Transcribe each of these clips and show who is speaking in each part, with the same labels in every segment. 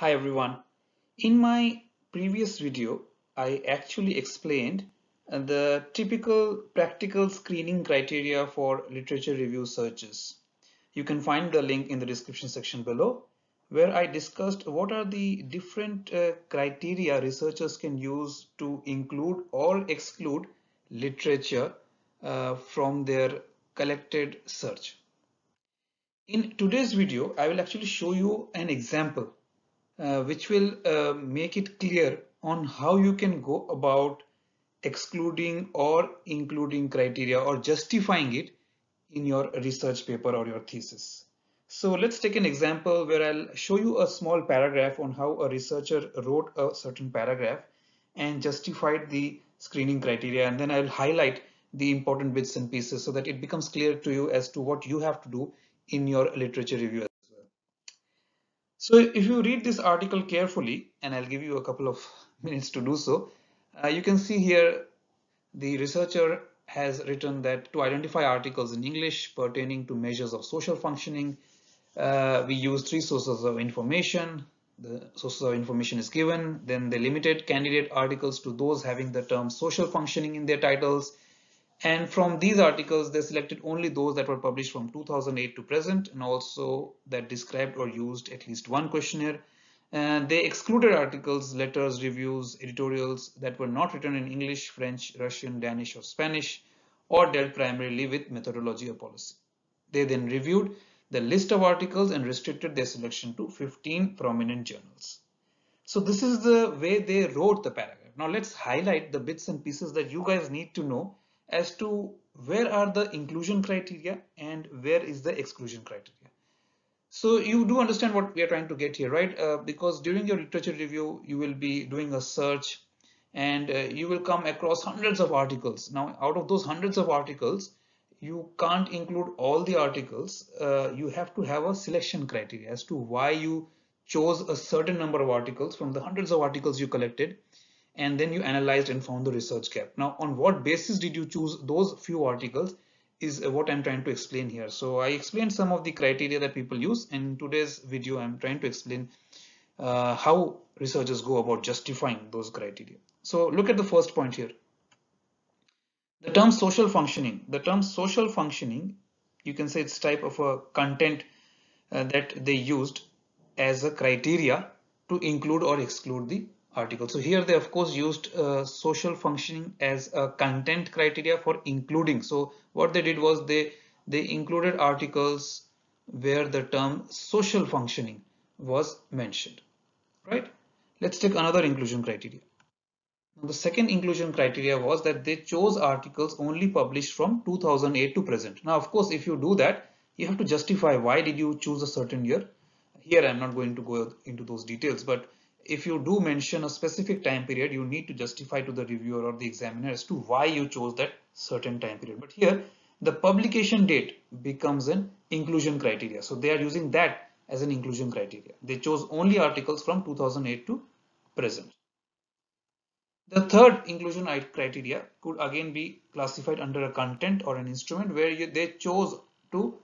Speaker 1: Hi everyone. In my previous video, I actually explained the typical practical screening criteria for literature review searches. You can find the link in the description section below where I discussed what are the different uh, criteria researchers can use to include or exclude literature uh, from their collected search. In today's video, I will actually show you an example uh, which will uh, make it clear on how you can go about excluding or including criteria or justifying it in your research paper or your thesis. So let's take an example where I'll show you a small paragraph on how a researcher wrote a certain paragraph and justified the screening criteria and then I'll highlight the important bits and pieces so that it becomes clear to you as to what you have to do in your literature review so if you read this article carefully, and I'll give you a couple of minutes to do so, uh, you can see here the researcher has written that to identify articles in English pertaining to measures of social functioning, uh, we use three sources of information. The sources of information is given, then they limited candidate articles to those having the term social functioning in their titles and from these articles, they selected only those that were published from 2008 to present and also that described or used at least one questionnaire. And they excluded articles, letters, reviews, editorials that were not written in English, French, Russian, Danish or Spanish or dealt primarily with methodology or policy. They then reviewed the list of articles and restricted their selection to 15 prominent journals. So this is the way they wrote the paragraph. Now let's highlight the bits and pieces that you guys need to know as to where are the inclusion criteria and where is the exclusion criteria. So you do understand what we are trying to get here, right? Uh, because during your literature review, you will be doing a search and uh, you will come across hundreds of articles. Now, out of those hundreds of articles, you can't include all the articles. Uh, you have to have a selection criteria as to why you chose a certain number of articles from the hundreds of articles you collected and then you analyzed and found the research gap. Now, on what basis did you choose those few articles is what I'm trying to explain here. So I explained some of the criteria that people use. In today's video, I'm trying to explain uh, how researchers go about justifying those criteria. So look at the first point here. The term social functioning. The term social functioning, you can say it's type of a content uh, that they used as a criteria to include or exclude the article. So here they of course used uh, social functioning as a content criteria for including. So what they did was they they included articles where the term social functioning was mentioned, right? Let's take another inclusion criteria. The second inclusion criteria was that they chose articles only published from 2008 to present. Now, of course, if you do that, you have to justify why did you choose a certain year. Here, I'm not going to go into those details, but if you do mention a specific time period, you need to justify to the reviewer or the examiner as to why you chose that certain time period. But here, the publication date becomes an inclusion criteria. So they are using that as an inclusion criteria. They chose only articles from 2008 to present. The third inclusion criteria could again be classified under a content or an instrument where you, they chose to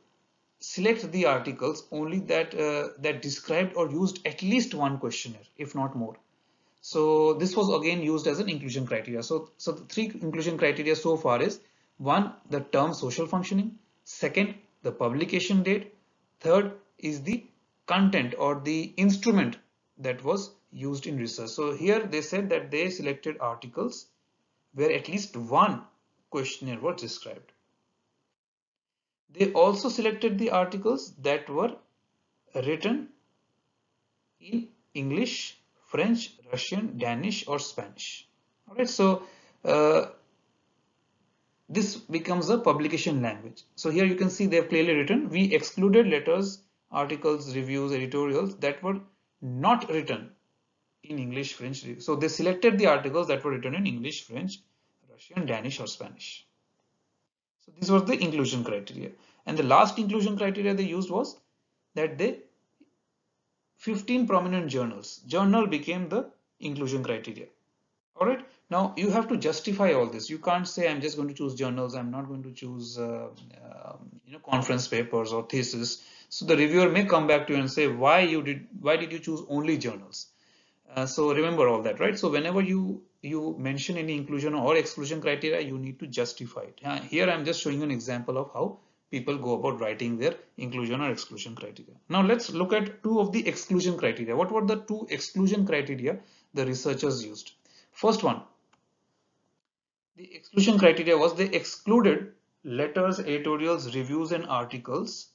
Speaker 1: select the articles only that uh, that described or used at least one questionnaire if not more. So this was again used as an inclusion criteria. So so the three inclusion criteria so far is one the term social functioning second the publication date third is the content or the instrument that was used in research. So here they said that they selected articles where at least one questionnaire was described they also selected the articles that were written in English, French, Russian, Danish or Spanish. Alright, so uh, this becomes a publication language. So here you can see they have clearly written, we excluded letters, articles, reviews, editorials that were not written in English, French. So they selected the articles that were written in English, French, Russian, Danish or Spanish. This was the inclusion criteria. And the last inclusion criteria they used was that they 15 prominent journals. Journal became the inclusion criteria. All right. Now you have to justify all this. You can't say I'm just going to choose journals. I'm not going to choose uh, um, you know conference papers or thesis. So the reviewer may come back to you and say, why you did, why did you choose only journals? Uh, so remember all that, right? So whenever you you mention any inclusion or exclusion criteria, you need to justify it. Here I'm just showing an example of how people go about writing their inclusion or exclusion criteria. Now let's look at two of the exclusion criteria. What were the two exclusion criteria the researchers used? First one, the exclusion criteria was they excluded letters, editorials, reviews and articles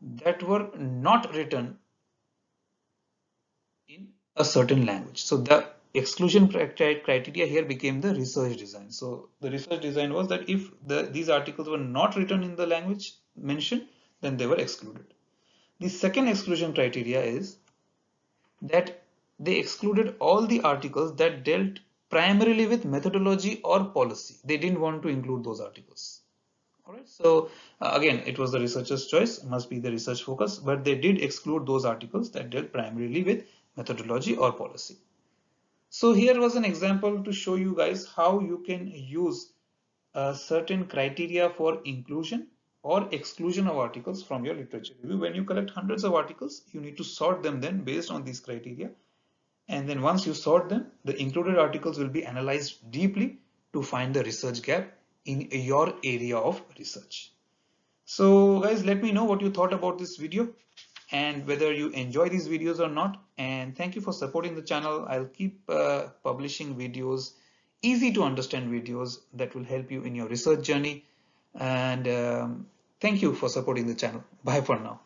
Speaker 1: that were not written in a certain language. So the exclusion criteria here became the research design. So the research design was that if the, these articles were not written in the language mentioned, then they were excluded. The second exclusion criteria is that they excluded all the articles that dealt primarily with methodology or policy. They didn't want to include those articles. All right. So uh, again, it was the researcher's choice, must be the research focus, but they did exclude those articles that dealt primarily with methodology or policy. So here was an example to show you guys how you can use a certain criteria for inclusion or exclusion of articles from your literature review. When you collect hundreds of articles, you need to sort them then based on these criteria. And then once you sort them, the included articles will be analyzed deeply to find the research gap in your area of research. So guys, let me know what you thought about this video and whether you enjoy these videos or not. And thank you for supporting the channel. I'll keep uh, publishing videos, easy to understand videos that will help you in your research journey. And um, thank you for supporting the channel. Bye for now.